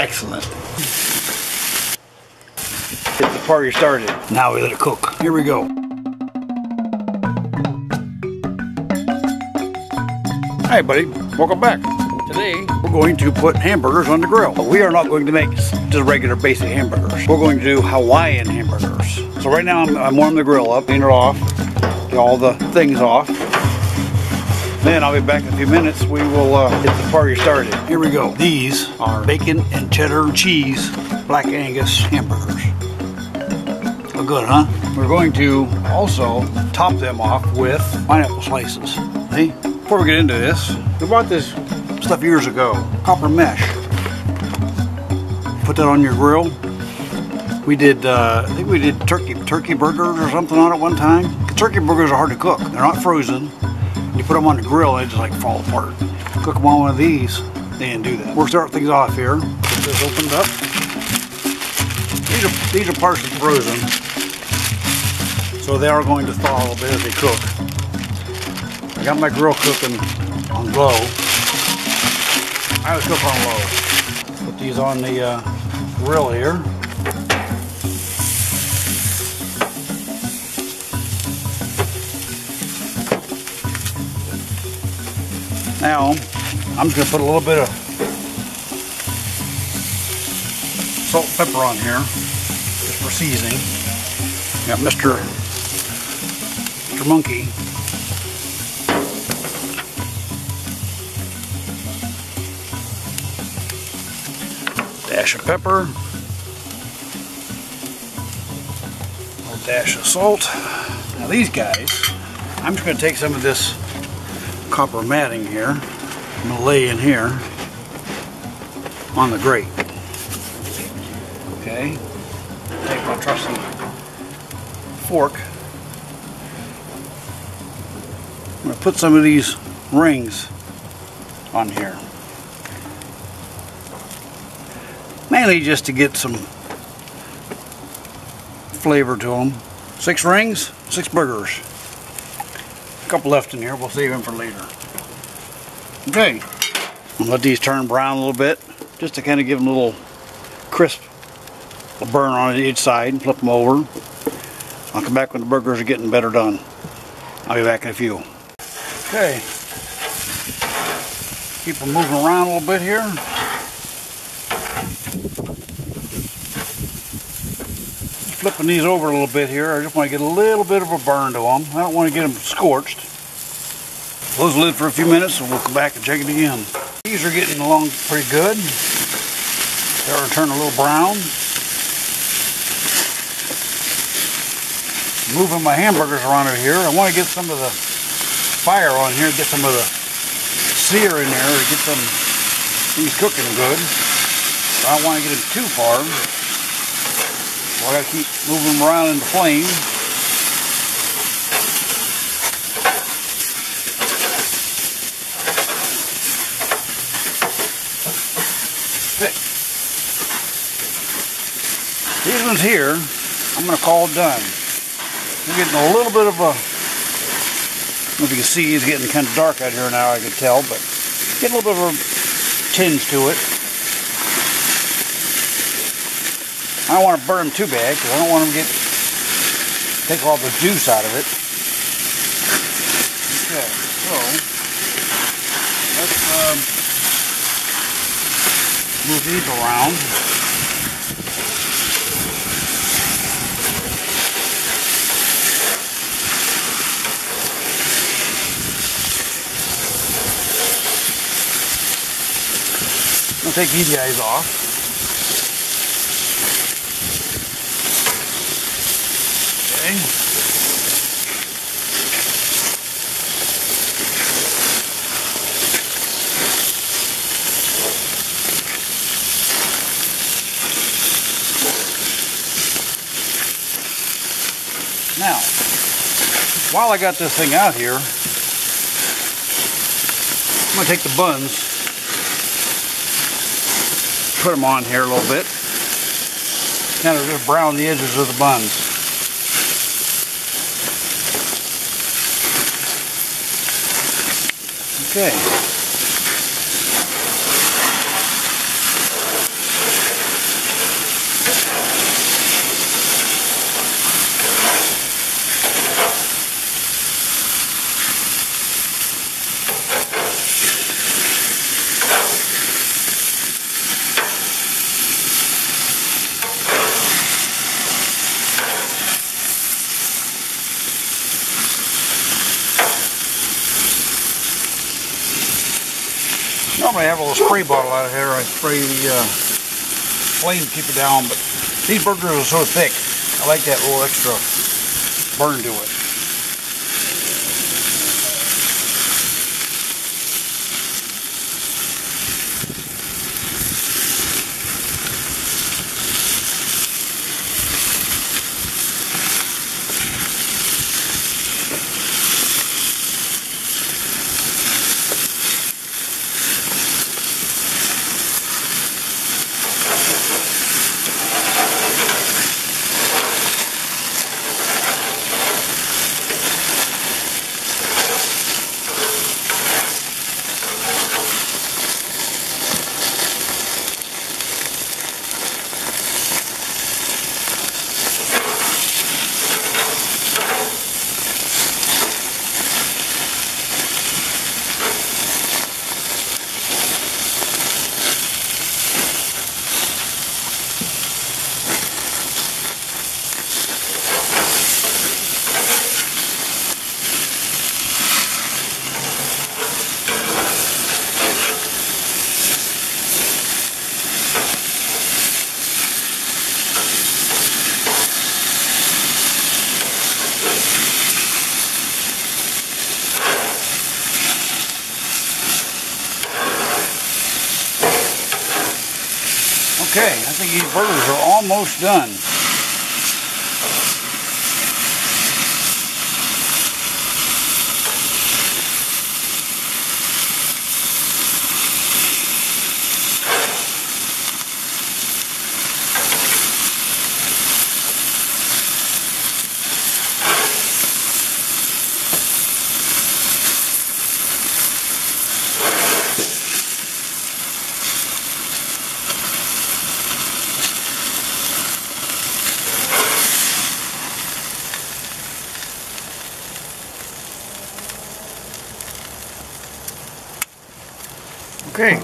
Excellent. Get the party started. Now we let it cook. Here we go. Hey buddy, welcome back. Today we're going to put hamburgers on the grill. But we are not going to make just regular basic hamburgers. We're going to do Hawaiian hamburgers. So right now I'm, I'm warming the grill up, clean it off, get all the things off. Then I'll be back in a few minutes. We will uh, get the party started. Here we go. These are bacon and cheddar cheese black Angus hamburgers. Look good, huh? We're going to also top them off with pineapple slices. See? Before we get into this, we bought this stuff years ago. Copper mesh. Put that on your grill. We did, uh, I think we did turkey turkey burgers or something on it one time. Turkey burgers are hard to cook. They're not frozen. You put them on the grill, they just like fall apart. Cook them on one of these, they didn't do that. We'll start things off here. Get this opened up. These are, these are partially frozen, so they are going to thaw a little bit as they cook. I got my grill cooking on low. I always cook on low. Put these on the uh, grill here. Now, I'm just going to put a little bit of salt and pepper on here, just for seasoning. Got Mr. Mr. Monkey. Dash of pepper. A dash of salt. Now these guys, I'm just going to take some of this copper matting here. I'm going to lay in here on the grate. Okay. Take my trusty fork. I'm going to put some of these rings on here. Mainly just to get some flavor to them. Six rings, six burgers couple left in here. We'll save them for later. Okay. I'll let these turn brown a little bit just to kind of give them a little crisp a burn on each side and flip them over. I'll come back when the burgers are getting better done. I'll be back in a few. Okay. Keep them moving around a little bit here. Flipping these over a little bit here. I just want to get a little bit of a burn to them. I don't want to get them scorched. Close the lid for a few minutes and we'll come back and check it again. These are getting along pretty good. They're turning a little brown. Moving my hamburgers around over here. I want to get some of the fire on here, get some of the sear in there get them these cooking good. I don't want to get them too far. So I gotta keep moving them around in the flame. These ones here, I'm gonna call done. We're getting a little bit of a, if you can see, it's getting kind of dark out here now, I can tell, but get a little bit of a tinge to it. I don't want to burn them too bad because I don't want them to get take all the juice out of it. Okay, so let's um, move these around. I'll take these guys off. Now, while I got this thing out here, I'm going to take the buns, put them on here a little bit, of just brown the edges of the buns. Okay. Little spray bottle out of here. I spray the uh, flame to keep it down, but these burgers are so thick. I like that little extra burn to it. Okay, I think these burgers are almost done. Okay.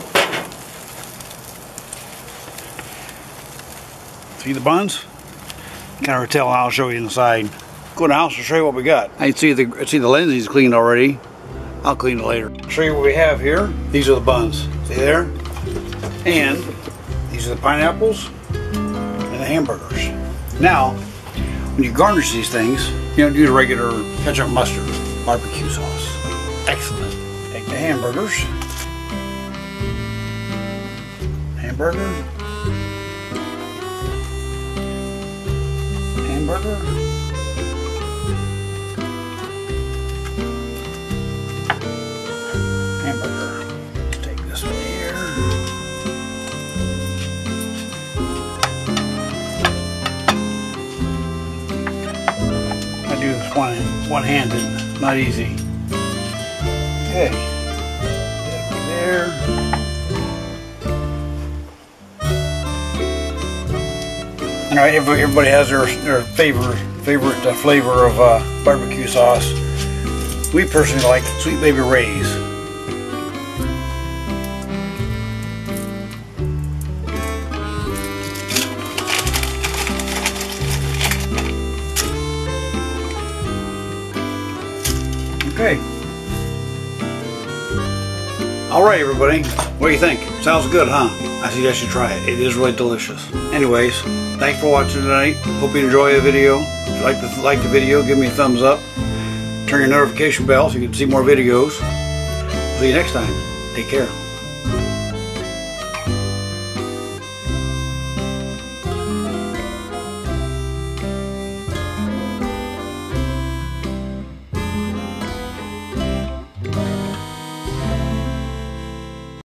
See the buns? Kind of tell I'll show you inside. Go in the house and show you what we got. I see the see the lenses cleaned already. I'll clean it later. Show you what we have here. These are the buns. See there? And these are the pineapples and the hamburgers. Now, when you garnish these things, you don't do the regular ketchup mustard barbecue sauce. Excellent. Take the hamburgers hamburger. Hamburger. Hamburger. Let's take this one here. I do this one one-handed, not easy. Okay. There. Right, everybody has their, their favorite favorite uh, flavor of uh, barbecue sauce. We personally like Sweet Baby Ray's. Okay. All right, everybody. What do you think? Sounds good, huh? I suggest you try it. It is really delicious. Anyways, thanks for watching tonight. Hope you enjoy the video. If you like the, like the video, give me a thumbs up. Turn your notification bell so you can see more videos. See you next time. Take care.